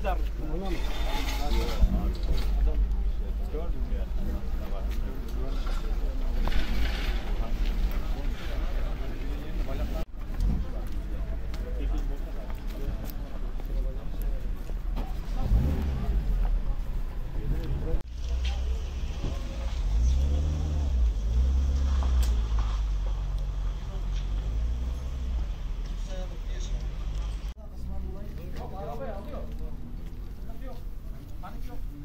Gittiler mi? Anam. Gördüm ya. Arabaya alıyor.